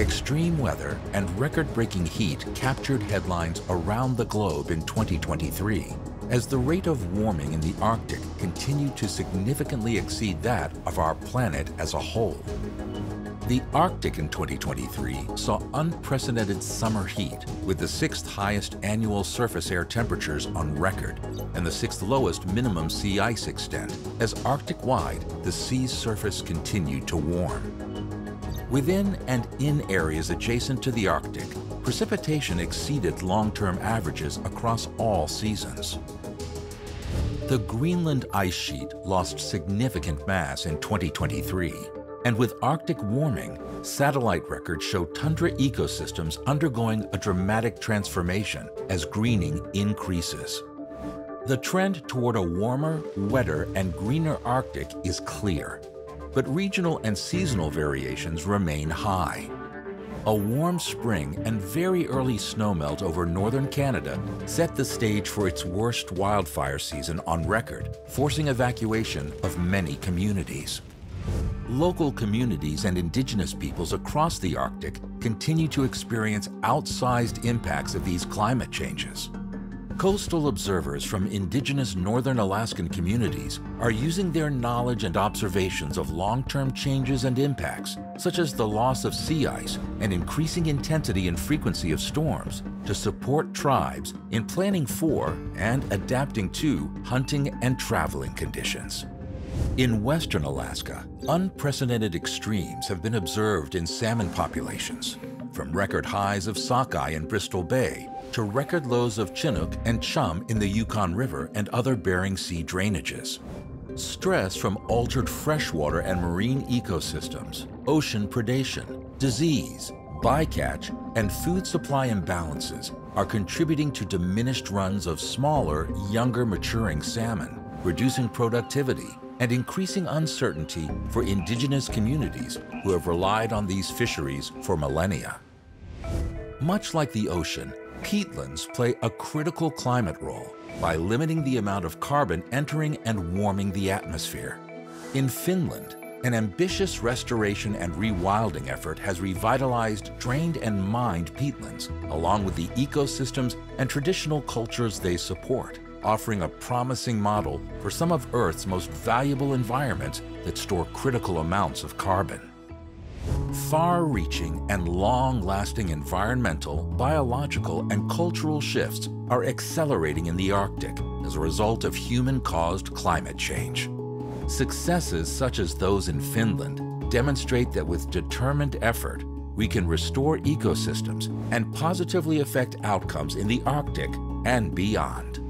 extreme weather and record-breaking heat captured headlines around the globe in 2023 as the rate of warming in the Arctic continued to significantly exceed that of our planet as a whole. The Arctic in 2023 saw unprecedented summer heat with the sixth highest annual surface air temperatures on record and the sixth lowest minimum sea ice extent as Arctic-wide the sea's surface continued to warm. Within and in areas adjacent to the Arctic, precipitation exceeded long-term averages across all seasons. The Greenland ice sheet lost significant mass in 2023, and with Arctic warming, satellite records show tundra ecosystems undergoing a dramatic transformation as greening increases. The trend toward a warmer, wetter, and greener Arctic is clear, but regional and seasonal variations remain high. A warm spring and very early snowmelt over northern Canada set the stage for its worst wildfire season on record, forcing evacuation of many communities. Local communities and indigenous peoples across the Arctic continue to experience outsized impacts of these climate changes. Coastal observers from indigenous northern Alaskan communities are using their knowledge and observations of long-term changes and impacts, such as the loss of sea ice and increasing intensity and frequency of storms, to support tribes in planning for and adapting to hunting and traveling conditions. In western Alaska, unprecedented extremes have been observed in salmon populations, from record highs of sockeye in Bristol Bay to record lows of Chinook and chum in the Yukon River and other Bering Sea drainages. Stress from altered freshwater and marine ecosystems, ocean predation, disease, bycatch, and food supply imbalances are contributing to diminished runs of smaller, younger maturing salmon, reducing productivity and increasing uncertainty for indigenous communities who have relied on these fisheries for millennia. Much like the ocean, peatlands play a critical climate role by limiting the amount of carbon entering and warming the atmosphere. In Finland, an ambitious restoration and rewilding effort has revitalized drained and mined peatlands, along with the ecosystems and traditional cultures they support, offering a promising model for some of Earth's most valuable environments that store critical amounts of carbon. Far-reaching and long-lasting environmental, biological, and cultural shifts are accelerating in the Arctic as a result of human-caused climate change. Successes such as those in Finland demonstrate that with determined effort, we can restore ecosystems and positively affect outcomes in the Arctic and beyond.